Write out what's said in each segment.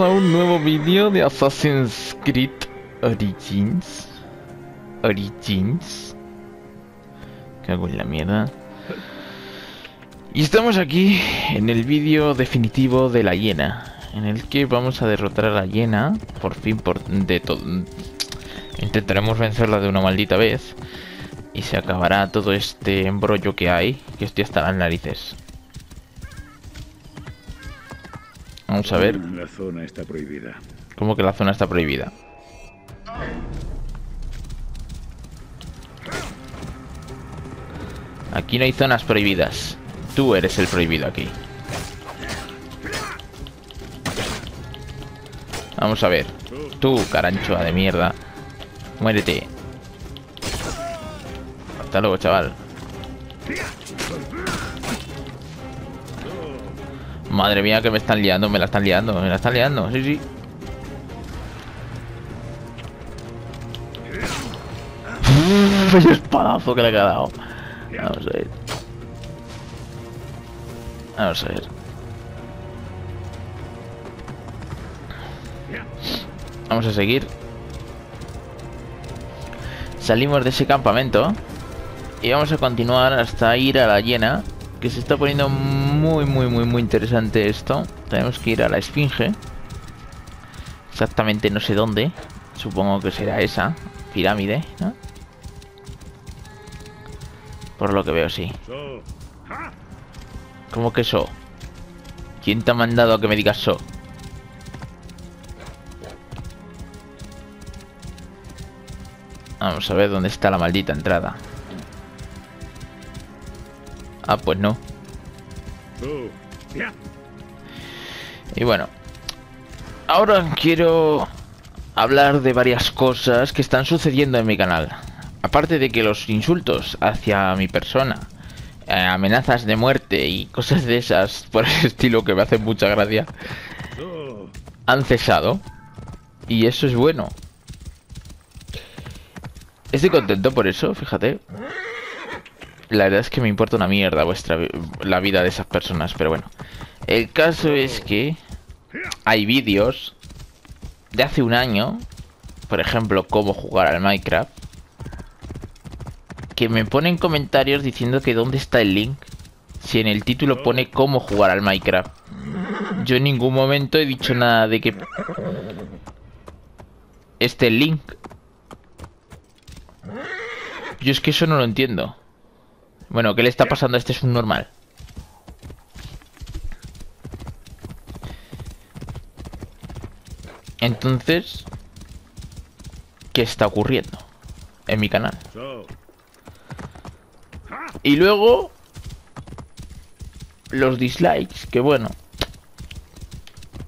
a un nuevo vídeo de Assassin's Creed Origins. Origins. Cago en la mierda. Y estamos aquí en el vídeo definitivo de la hiena. En el que vamos a derrotar a la hiena. Por fin, por de todo. Intentaremos vencerla de una maldita vez. Y se acabará todo este embrollo que hay. Que estoy hasta las narices. Vamos a ver. La zona está prohibida. ¿Cómo que la zona está prohibida? Aquí no hay zonas prohibidas. Tú eres el prohibido aquí. Vamos a ver. Tú, caranchoa de mierda. Muérete. Hasta luego, chaval. Madre mía, que me están liando, me la están liando, me la están liando, sí, sí. Uf, espadazo que le ha dado. Vamos a ver. Vamos a ver. Vamos a seguir. Salimos de ese campamento. Y vamos a continuar hasta ir a la llena. Que se está poniendo muy, muy, muy interesante esto. Tenemos que ir a la esfinge. Exactamente no sé dónde. Supongo que será esa pirámide, ¿no? Por lo que veo, sí. ¿Cómo que eso? ¿Quién te ha mandado a que me digas eso? Vamos a ver dónde está la maldita entrada. Ah, pues no. Y bueno. Ahora quiero hablar de varias cosas que están sucediendo en mi canal. Aparte de que los insultos hacia mi persona, eh, amenazas de muerte y cosas de esas por el estilo que me hacen mucha gracia, han cesado. Y eso es bueno. Estoy contento por eso, fíjate. La verdad es que me importa una mierda vuestra la vida de esas personas, pero bueno. El caso es que hay vídeos de hace un año, por ejemplo, cómo jugar al Minecraft, que me ponen comentarios diciendo que dónde está el link si en el título pone cómo jugar al Minecraft. Yo en ningún momento he dicho nada de que este link. Yo es que eso no lo entiendo. Bueno, ¿qué le está pasando a este es un normal? Entonces, ¿qué está ocurriendo en mi canal? Y luego, los dislikes, que bueno,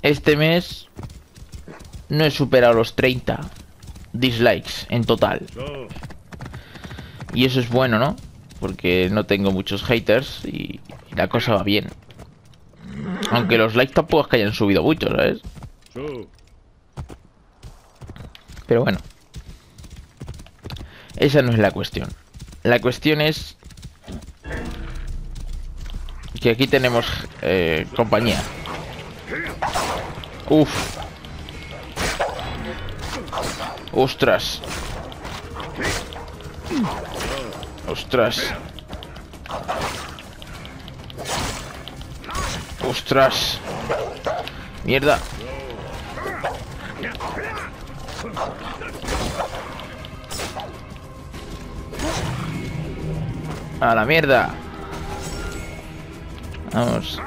este mes no he superado los 30 dislikes en total. Y eso es bueno, ¿no? Porque no tengo muchos haters y, la cosa va bien. Aunque los likes tampoco es que hayan subido mucho, ¿sabes? Pero bueno. Esa no es la cuestión. La cuestión es... Que aquí tenemos eh, compañía. Uf. Ostras. Ostras. Ostras. Mierda. A la mierda. Vamos.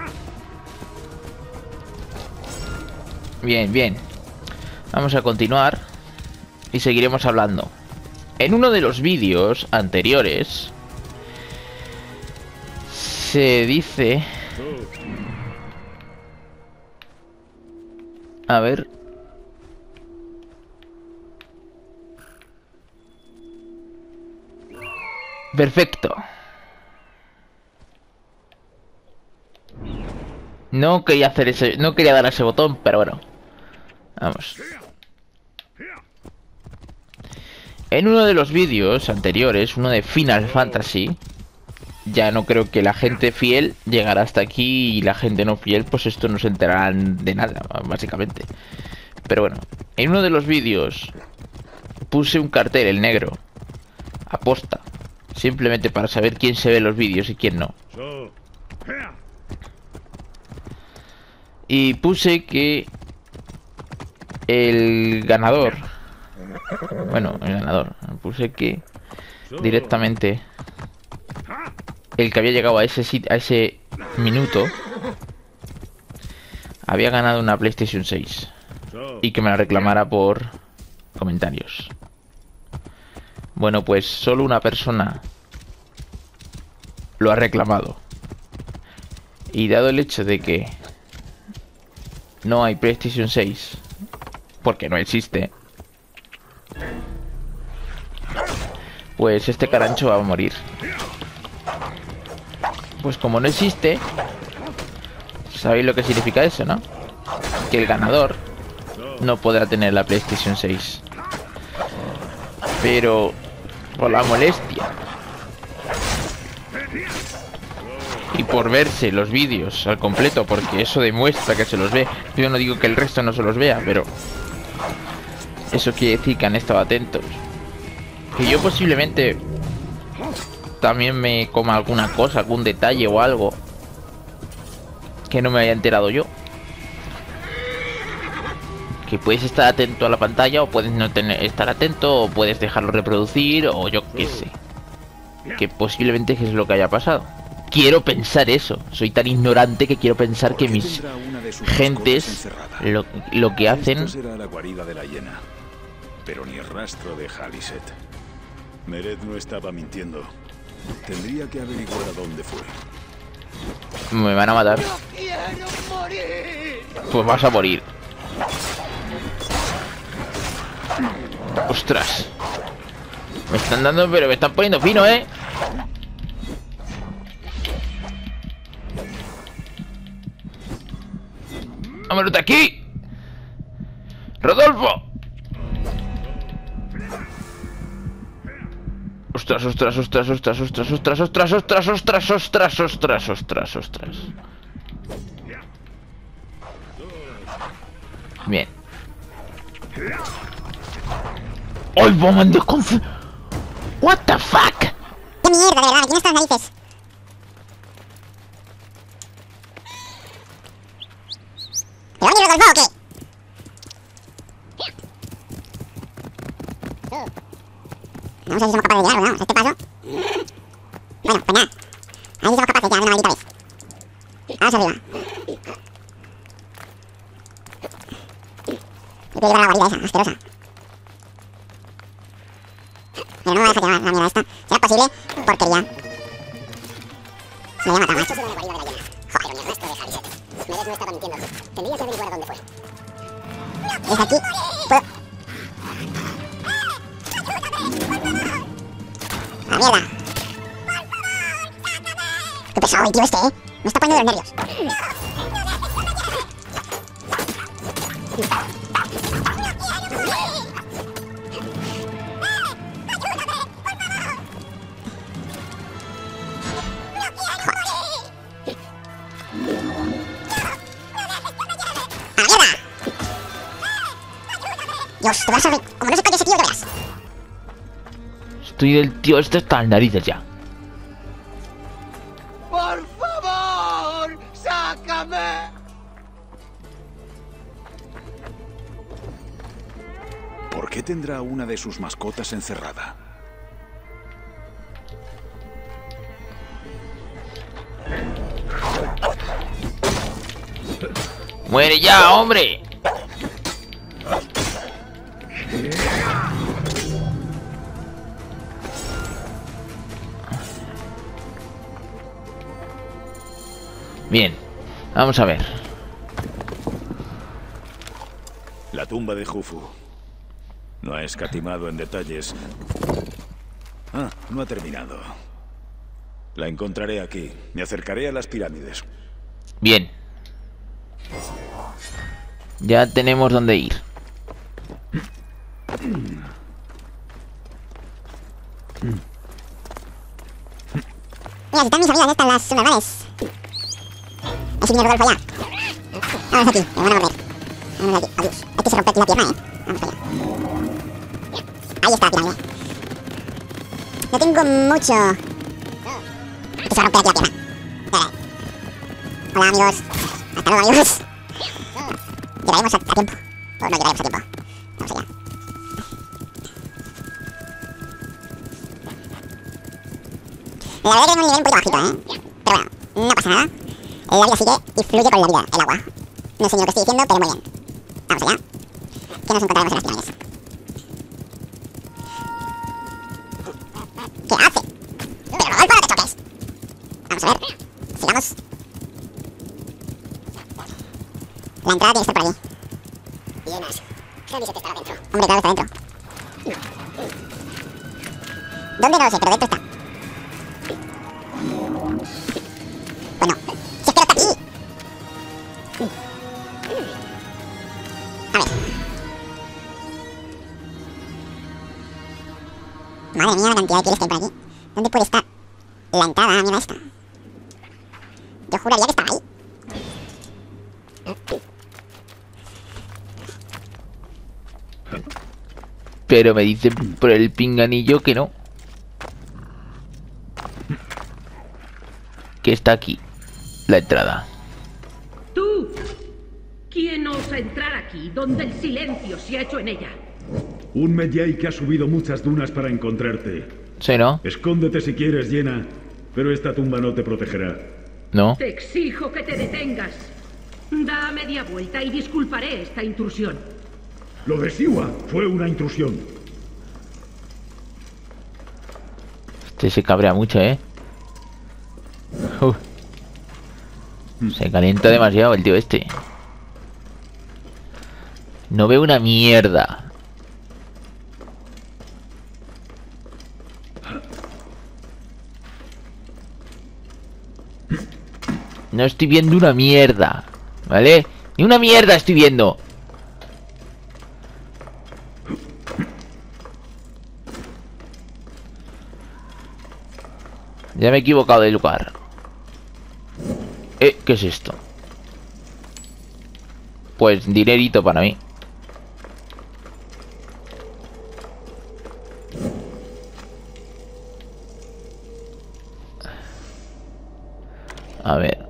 Bien, bien. Vamos a continuar. Y seguiremos hablando. En uno de los vídeos anteriores se dice... A ver... Perfecto. No quería hacer ese... No quería dar ese botón, pero bueno. Vamos. En uno de los vídeos anteriores, uno de Final Fantasy, ya no creo que la gente fiel llegará hasta aquí y la gente no fiel, pues esto no se enterarán de nada, básicamente. Pero bueno, en uno de los vídeos puse un cartel, el negro, aposta, simplemente para saber quién se ve los vídeos y quién no. Y puse que el ganador, bueno, el ganador, puse que directamente el que había llegado a ese a ese minuto había ganado una PlayStation 6 y que me la reclamara por comentarios. Bueno, pues solo una persona lo ha reclamado. Y dado el hecho de que no hay PlayStation 6, porque no existe, pues este carancho va a morir. Pues como no existe, sabéis lo que significa eso, ¿no? Que el ganador no podrá tener la PlayStation 6. Pero por la molestia y por verse los vídeos al completo, porque eso demuestra que se los ve. Yo no digo que el resto no se los vea, pero eso quiere decir que han estado atentos. Que yo posiblemente también me coma alguna cosa, algún detalle o algo que no me haya enterado yo. Que puedes estar atento a la pantalla o puedes no tener, estar atento o puedes dejarlo reproducir o yo qué sé. Que posiblemente es lo que haya pasado. Quiero pensar eso. Soy tan ignorante que quiero pensar que mis gentes lo, lo que hacen... Pero ni rastro de Haliset. Meret no estaba mintiendo. Tendría que averiguar a dónde fue. Me van a matar. Pues vas a morir. Ostras. Me están dando, pero me están poniendo fino, ¿eh? ¡Vámonos de aquí! ¡Rodolfo! Ostras, ostras, ostras, ostras, ostras, ostras, ostras, ostras, ostras, ostras, ostras, ostras, ostras. Bien. ¡Ay, bomba con... What the fuck? ¡Qué mierda, de verdad! ¿Quién estas narices? ¿Pero dónde Rodolfo o qué? Sé si somos capaces de llegar, ¿no? Este paso. Bueno, pues nada. A ver si somos capaces de una maldita vez. Vamos arriba. Y que llevar a la guarida esa, asquerosa. Pero no me va a dejar llevar la mierda esta. Será posible, porquería. Se me voy a matar, macho. Joder, resto de Jalisete. Medes no estaba mintiendo. Que averiguar dónde fue. Desde aquí mierda! ¡Qué pesado el tío este, eh! Me está poniendo los nervios. ¡A la mierda! Dios, te vas a ver... Como no se calle ese tío, verás. Estoy del tío este hasta las narices ya. ¡Por favor! ¡Sácame! ¿Por qué tendrá una de sus mascotas encerrada? ¡Muere ya, hombre! Bien, vamos a ver. La tumba de Jufu. No ha escatimado en detalles. Ah, no ha terminado. La encontraré aquí. Me acercaré a las pirámides. Bien. Ya tenemos dónde ir. Mira, si están mis amigas estas, las. Ese viene Rodolfo ya. Vamos aquí, me van a morder. Vamos aquí, adiós. Este se rompe la pierna, eh. Vamos allá. Ahí está la pirámide. No tengo mucho. Este se va a romper aquí la pierna. Hola amigos. Hasta luego amigos. Llegaremos a, a tiempo. O no llegaremos a tiempo. Vamos allá. La verdad que tengo un nivel un poquito bajito, ¿eh? Pero bueno, no pasa nada. La vida sigue y fluye con la vida, el agua. No sé ni lo que estoy diciendo, pero muy bien. Vamos allá. ¿Qué nos encontraremos en las pirámides? ¿Qué hace? Pero Rodolfo, no te choques. Vamos a ver. Sigamos. La entrada tiene que estar por allí. Llenas. Revísate estará dentro. Hombre, claro que está dentro. ¿Dónde no lo sé? Pero dentro Madre mía, la cantidad de pieles que hay por aquí. ¿Dónde puede estar la entrada? Mira esta. Yo juraría que estaba ahí. Pero me dicen por el pinganillo que no. Que está aquí. La entrada. ¡Tú! ¿Quién osa entrar aquí, donde el silencio se ha hecho en ella? Un Medjay que ha subido muchas dunas para encontrarte. Sí, ¿no? Escóndete si quieres, Llena, pero esta tumba no te protegerá. No. Te exijo que te detengas. Da media vuelta y disculparé esta intrusión. Lo de Siwa fue una intrusión. Este se cabrea mucho, ¿eh? Uf. Se calienta demasiado el tío este. No veo una mierda. No estoy viendo una mierda. ¿Vale? Ni una mierda estoy viendo. Ya me he equivocado de lugar. Eh, ¿qué es esto? Pues dinerito para mí. A ver.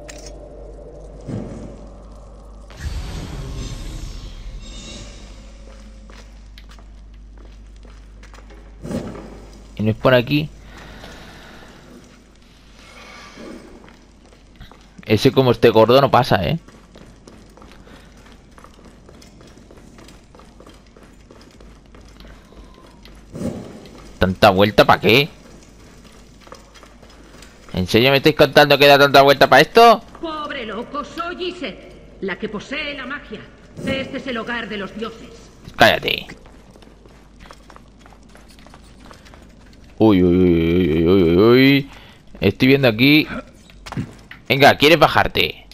Y no es por aquí. Ese como este gordo no pasa, ¿eh? ¿Tanta vuelta para qué? ¿En serio me estáis contando que da tanta vuelta para esto? Pobre loco, soy Iset, la que posee la magia. Este es el hogar de los dioses. Cállate. Uy, uy, uy, uy, uy, uy, uy. Estoy viendo aquí. Venga, ¿quieres bajarte?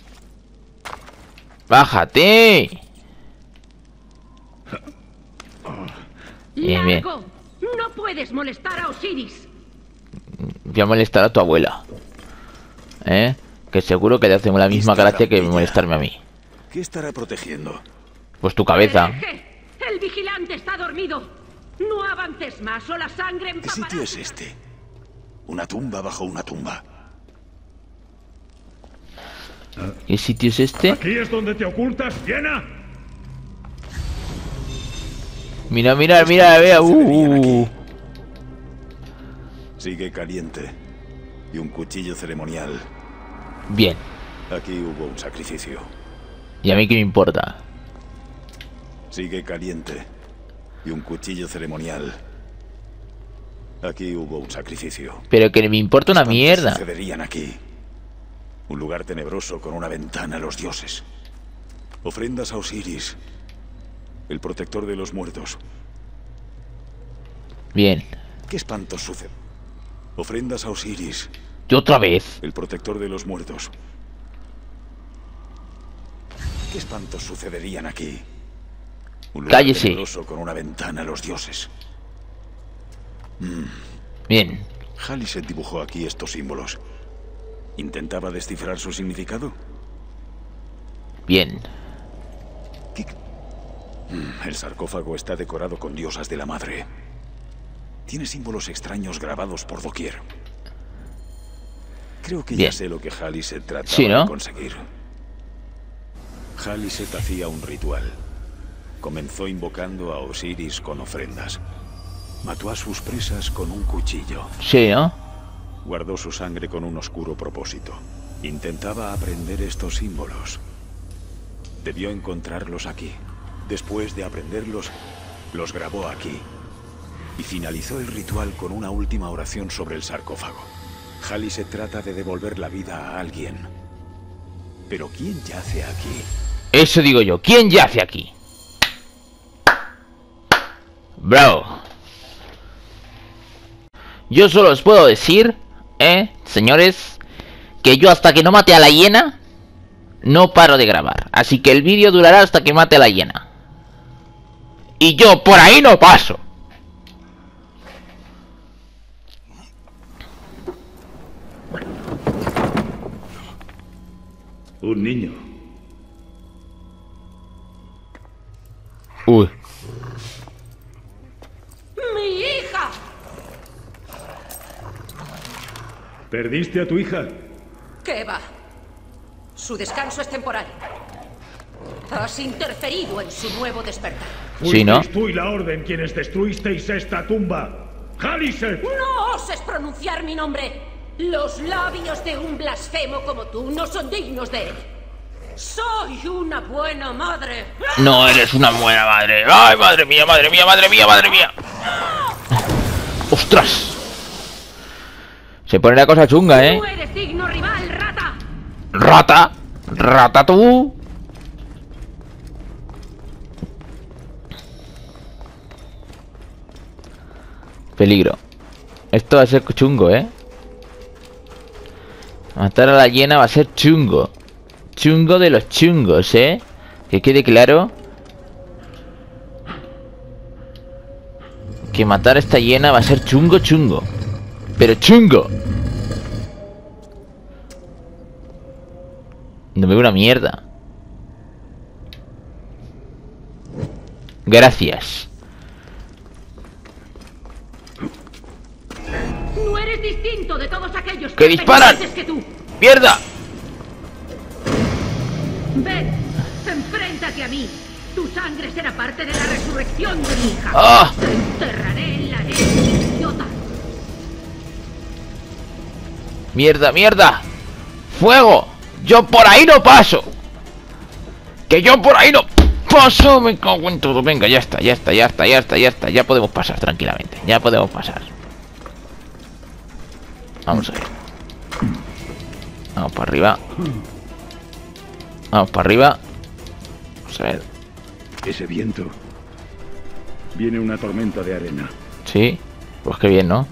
¡Bájate! Bien, bien. ¡Largo! No puedes molestar a Osiris. Voy a molestar a tu abuela. ¿Eh? Que seguro que le hacemos la misma gracia que molestarme a mí. ¿Qué estará protegiendo? Pues tu cabeza. Hereje, El vigilante está dormido. No avances más o la sangre ¿Qué empapará. sitio es este? Una tumba bajo una tumba. ¿Qué sitio es este? Aquí es donde te ocultas, Llena. Mira, mira, mira, vea. Uh, uh. Sigue caliente. Y un cuchillo ceremonial. Bien. Aquí hubo un sacrificio. ¿Y a mí qué me importa? Sigue caliente. Y un cuchillo ceremonial. Aquí hubo un sacrificio. Pero que me importa una mierda. Sucederían aquí. Un lugar tenebroso con una ventana a los dioses. Ofrendas a Osiris, el protector de los muertos. Bien. ¿Qué espantos suceden? Ofrendas a Osiris, ¿Y otra vez? el protector de los muertos. ¿Qué espantos sucederían aquí? Un lugar Cállese. con una ventana a los dioses. Bien. Haliset dibujó aquí estos símbolos. ¿Intentaba descifrar su significado? Bien. Mm, El sarcófago está decorado con diosas de la madre. Tiene símbolos extraños grabados por doquier. Creo que Bien. ya sé lo que Haliset trataba Sí, ¿no? de conseguir. Hacía un ritual. Comenzó invocando a Osiris con ofrendas. Mató a sus presas con un cuchillo. Sí, ¿no? Guardó su sangre con un oscuro propósito. Intentaba aprender estos símbolos. Debió encontrarlos aquí. Después de aprenderlos, los grabó aquí. Y finalizó el ritual con una última oración sobre el sarcófago. Hali se trata de devolver la vida a alguien. Pero ¿quién yace aquí? Eso digo yo. ¿Quién yace aquí? Bravo. Yo solo os puedo decir, eh, señores, que yo hasta que no mate a la hiena, no paro de grabar. Así que el vídeo durará hasta que mate a la hiena. Y yo por ahí no paso. Un niño. Uy. ¡Mi hija! ¿Perdiste a tu hija? ¿Qué va? Su descanso es temporal. Has interferido en su nuevo despertar. Sí, ¿no? Tú y la Orden quienes destruisteis esta tumba. ¡No oses pronunciar mi nombre! Los labios de un blasfemo como tú no son dignos de él. Soy una buena madre. No eres una buena madre. Ay, madre mía, madre mía, madre mía, madre mía. ¡Ostras! Se pone la cosa chunga, ¿eh? Tú eres digno rival, rata. Rata. Rata tú. Peligro. Esto va a ser chungo, ¿eh? Matar a la hiena va a ser chungo. Chungo de los chungos, ¿eh? Que quede claro. Que matar a esta hiena va a ser chungo, chungo. Pero chungo. No me veo una mierda. Gracias. No eres distinto de todos aquellos ¡Que hacen disparan! que tú. ¡Mierda! Ven, enfréntate a mí. Tu sangre será parte de la resurrección de mi hija. ¡Ah! Te enterraré en la arena, ¡Mierda, mierda! ¡Fuego! ¡Yo por ahí no paso! ¡Que yo por ahí no paso! Me cago en todo. Venga, ya está, ya está, ya está, ya está, ya está. Ya podemos pasar tranquilamente. Ya podemos pasar. Vamos a ver. Vamos para arriba. Vamos para arriba. Vamos a ver. Ese viento. Viene una tormenta de arena. Sí, pues qué bien, ¿no?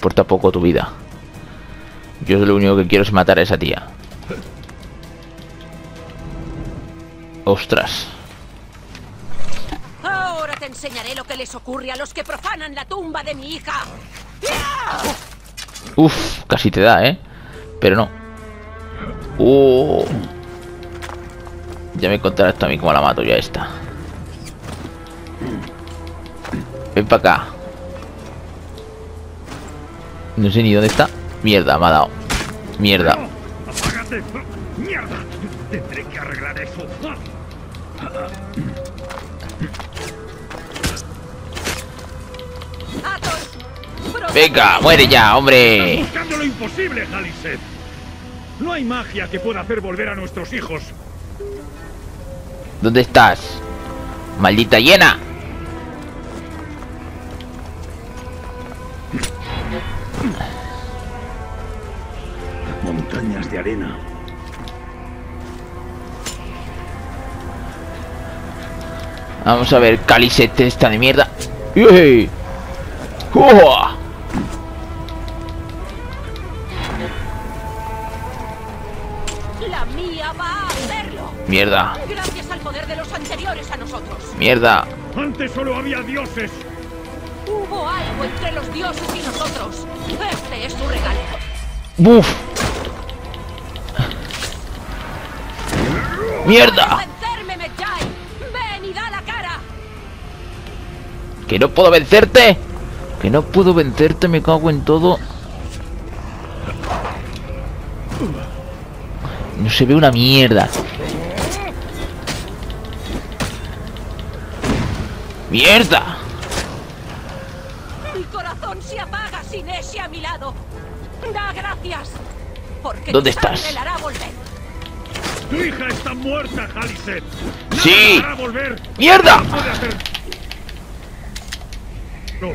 Importa poco tu vida. Yo lo único que quiero es matar a esa tía. Ostras. Ahora te enseñaré lo que les ocurre a los que profanan la tumba de mi hija. Uf, casi te da, ¿eh? Pero no. Uh. Ya me contarás tú a mí cómo la mato yo a esta. Ven para acá. No sé ni dónde está. Mierda, me ha dado. Mierda. ¡Mierda! Tendré que arreglar eso. Venga, muere ya, hombre. Buscando lo imposible, Haliset. No hay magia que pueda hacer volver a nuestros hijos. ¿Dónde estás? Maldita hiena. Arena. Vamos a ver, Calicete esta de mierda. ¡Uy! ¡Uah! La mía va a hacerlo. Mierda, Gracias al poder de los anteriores a nosotros. mierda. Antes solo había dioses. Hubo algo entre los dioses y nosotros. Este es su regalo. ¡Buf! ¡Mierda! ¿Que no puedo vencerte? Que no puedo vencerte, me cago en todo. No se ve una mierda. ¡Mierda! Mi corazón se apaga sin ese a mi lado. Da gracias. Porque ¿Dónde estás? volver. ¡Tu hija está muerta, Halliset! ¡Sí! ¡Mierda!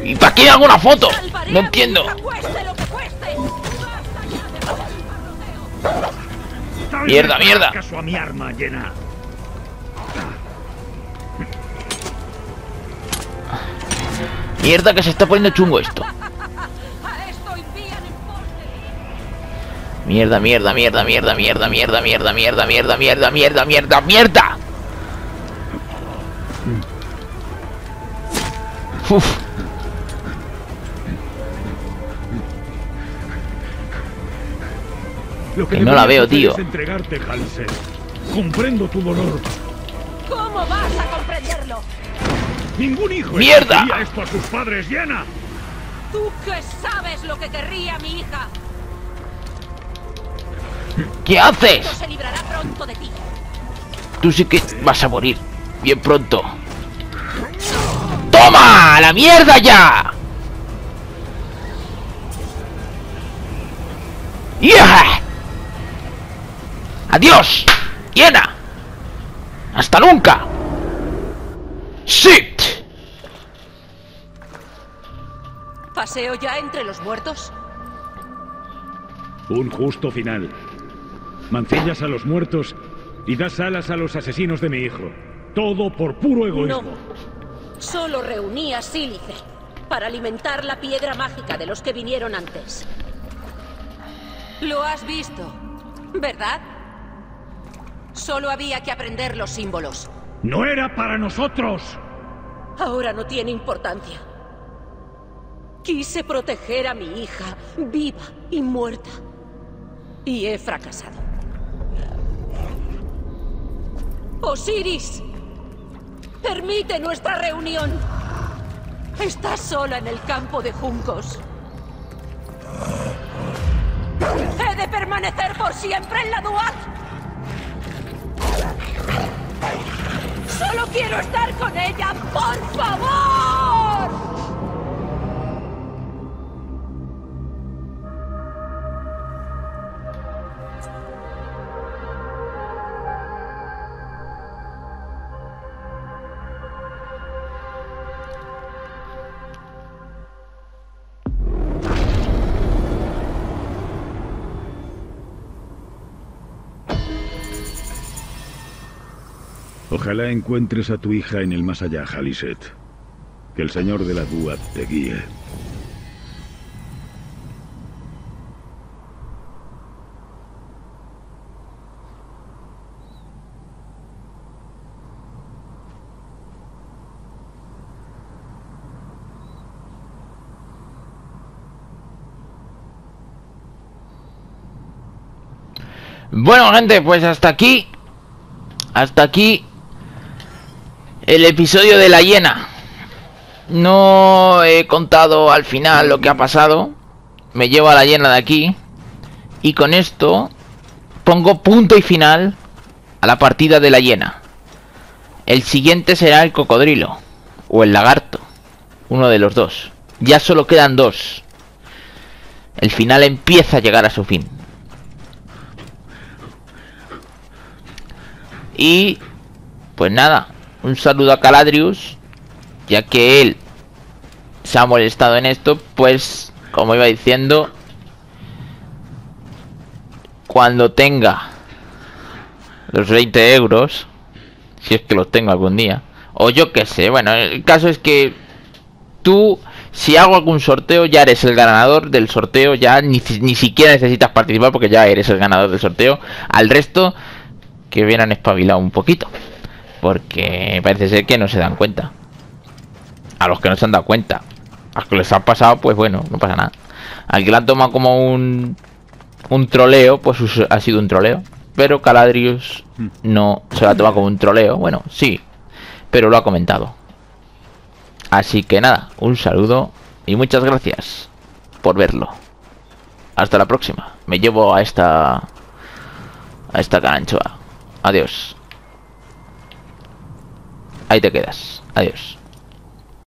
¿Y para qué hago una foto? No entiendo. Mierda, mierda. Caso a mi arma llena. Mierda que se está poniendo chungo esto. Mierda, mierda, mierda, mierda, mierda, mierda, mierda, mierda, mierda, mierda, mierda, mierda, mierda. Uf, Lo Que no la veo, tío. es entregarte, Haliset. Comprendo tu dolor. ¿Cómo vas a comprenderlo? Ningún hijo ¡Mierda! esto a sus padres, llena. Tú que sabes lo que querría mi hija. ¿Qué haces? se librará pronto de ti. Tú sí que vas a morir. Bien pronto. ¡Toma! ¡A la mierda ya! ¡Yeah! ¡Adiós! ¡Llena! ¡Hasta nunca! ¡Shit! ¿Paseo ya entre los muertos? Un justo final. Mancillas a los muertos y das alas a los asesinos de mi hijo. Todo por puro egoísmo. No. Solo reunía sílice para alimentar la piedra mágica de los que vinieron antes. Lo has visto, ¿verdad? Solo había que aprender los símbolos. ¡No era para nosotros! Ahora no tiene importancia. Quise proteger a mi hija, viva y muerta. Y he fracasado. Osiris, permite nuestra reunión. Estás sola en el campo de juncos. He de permanecer por siempre en la Duat. Solo quiero estar con ella, por favor. Ojalá encuentres a tu hija en el más allá, Haliset. Que el señor de la Duat te guíe. Bueno, gente, pues hasta aquí. Hasta aquí. El episodio de la hiena. No he contado al final lo que ha pasado. Me llevo a la hiena de aquí. Y con esto pongo punto y final a la partida de la hiena. El siguiente será el cocodrilo. O el lagarto. Uno de los dos. Ya solo quedan dos. El final empieza a llegar a su fin. Y pues nada, un saludo a Caladrius, ya que él se ha molestado en esto, pues como iba diciendo, cuando tenga los 20 euros, si es que los tengo algún día, o yo qué sé, bueno, el caso es que tú, si hago algún sorteo, ya eres el ganador del sorteo, ya ni, ni siquiera necesitas participar porque ya eres el ganador del sorteo, al resto que hubieran espabilado un poquito. Porque parece ser que no se dan cuenta. A los que no se han dado cuenta. A los que les ha pasado, pues bueno, no pasa nada. Al que la han tomado como un, un troleo, pues ha sido un troleo. Pero Caladrius no se la toma como un troleo. Bueno, sí, pero lo ha comentado. Así que nada, un saludo y muchas gracias por verlo. Hasta la próxima. Me llevo a esta a esta caranchoa. Adiós. Ahí te quedas. Adiós.